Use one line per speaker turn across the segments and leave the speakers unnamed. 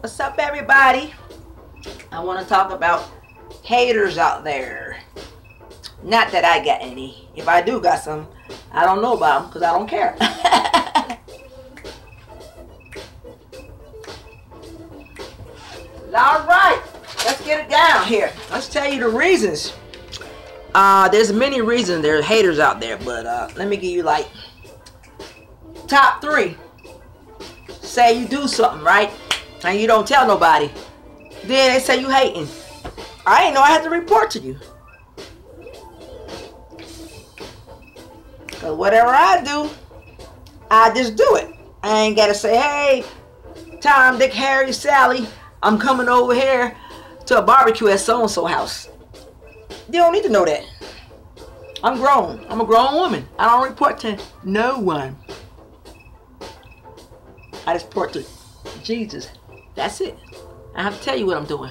What's up, everybody? I want to talk about haters out there. Not that I got any. If I do got some, I don't know about them because I don't care. All right, let's get it down here. Let's tell you the reasons. Uh, there's many reasons there's haters out there, but uh, let me give you like top three. Say you do something, right? And you don't tell nobody. Then they say you hating. I ain't know I had to report to you. Cause whatever I do, I just do it. I ain't gotta say, hey, Tom, Dick, Harry, Sally, I'm coming over here to a barbecue at so-and-so house. You don't need to know that. I'm grown. I'm a grown woman. I don't report to no one. I just report to Jesus. That's it. I have to tell you what I'm doing.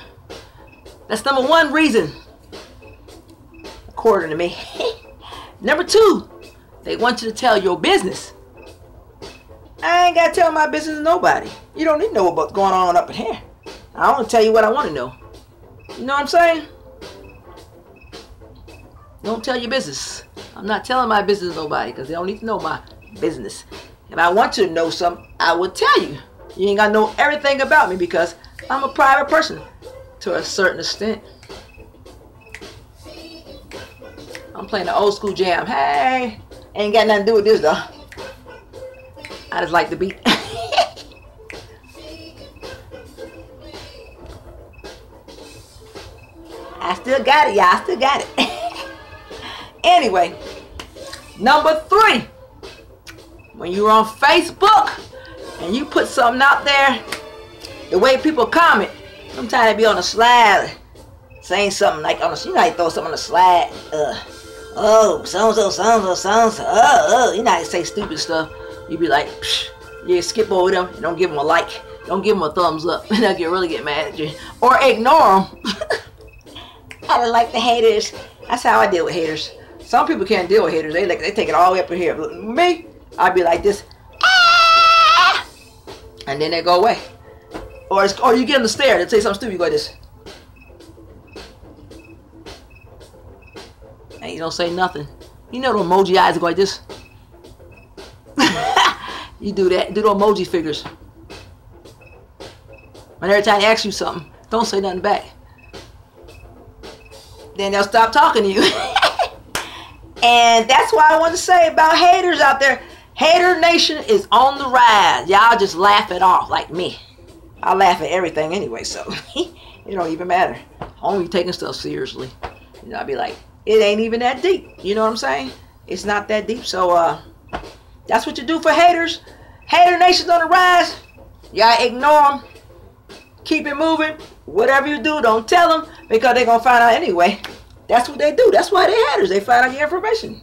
That's number one reason, according to me. number two, they want you to tell your business. I ain't got to tell my business to nobody. You don't need to know what's going on up in here. I want to tell you what I want to know. You know what I'm saying? Don't tell your business. I'm not telling my business to nobody because they don't need to know my business. If I want you to know something, I will tell you. You ain't got to know everything about me because I'm a private person to a certain extent. I'm playing the old school jam. Hey, ain't got nothing to do with this though. I just like the beat. I still got it, y'all. I still got it. anyway, number three. When you're on Facebook and you put something out there, the way people comment, sometimes they be on a slide saying something like on a, you know, you throw something on the slide. Uh, oh, so so, so so, so so. Oh, oh, you know, how say stupid stuff. You be like, Psh, you skip over them. Don't give them a like. Don't give them a thumbs up. And they'll get really get mad at you. Or ignore them. I don't like the haters. That's how I deal with haters. Some people can't deal with haters. They like they take it all the way up in here. Me, I'd be like this. And then they go away. Or, it's, or you get them to stare. They say something stupid. You go like this. And you don't say nothing. You know the emoji eyes go like this. you do that. Do the emoji figures. When every time they ask you something, don't say nothing back. Then they'll stop talking to you. and that's why I want to say about haters out there. Hater Nation is on the rise. Y'all just laugh it off like me. I laugh at everything anyway, so it don't even matter. Only taking stuff seriously. You know, I'd be like, it ain't even that deep. You know what I'm saying? It's not that deep. So uh that's what you do for haters. Hater Nation's on the rise. Y'all ignore them. Keep it moving. Whatever you do, don't tell them because they're gonna find out anyway. That's what they do. That's why they haters. They find out your information.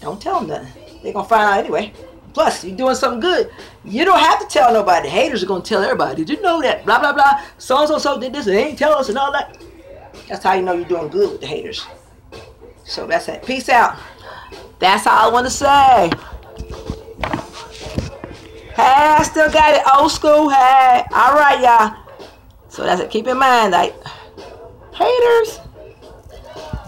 Don't tell them nothing. They're gonna find out anyway. Plus, you're doing something good. You don't have to tell nobody. Haters are gonna tell everybody. Did you know that? Blah blah blah. So and so so did this and they ain't tell us and all that. That's how you know you're doing good with the haters. So that's it. Peace out. That's all I want to say. Hey, I still got it. Old school. Hey. All right, y'all. So that's it. Keep in mind, like, haters.